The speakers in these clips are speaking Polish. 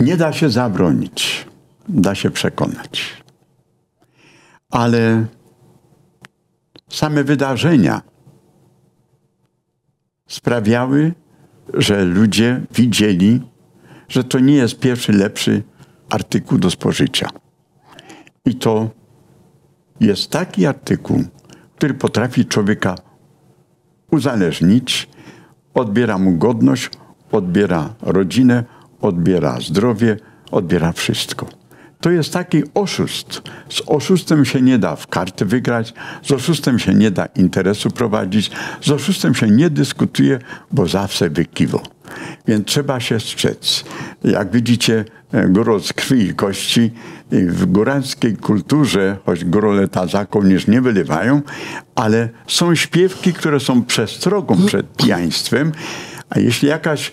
Nie da się zabronić, da się przekonać. Ale same wydarzenia sprawiały, że ludzie widzieli, że to nie jest pierwszy lepszy artykuł do spożycia. I to jest taki artykuł, który potrafi człowieka uzależnić, odbiera mu godność, odbiera rodzinę, odbiera zdrowie, odbiera wszystko. To jest taki oszust. Z oszustem się nie da w karty wygrać, z oszustem się nie da interesu prowadzić, z oszustem się nie dyskutuje, bo zawsze wykiwo. Więc trzeba się strzec. Jak widzicie, e, góro z krwi i kości w góralskiej kulturze, choć górole tazaką niż nie wylewają, ale są śpiewki, które są przestrogą przed pijaństwem, a jeśli jakaś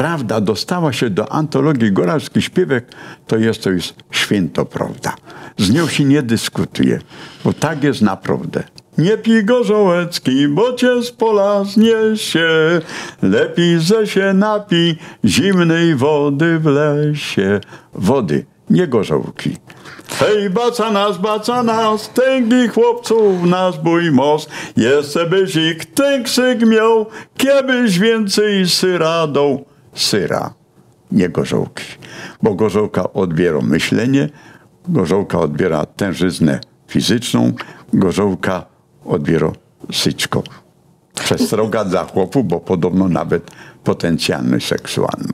prawda dostała się do antologii Góralski Śpiewek, to jest to już święto prawda. Z nią się nie dyskutuje, bo tak jest naprawdę. Nie pij gorzołecki, bo cię z pola zniesie. Lepiej ze się napij zimnej wody w lesie. Wody, nie gorzołki. Hej, baca nas, baca nas, tęgi chłopców nasz bój most. Jeszcze byś ich tękrzyk miał, kiedyś więcej syra dał. Syra, nie gorzołki. Bo gorzołka odbiera myślenie, gorzołka odbiera tężyznę fizyczną, gorzołka odbiera syczko. Przestroga dla chłopu, bo podobno nawet potencjalność seksualną.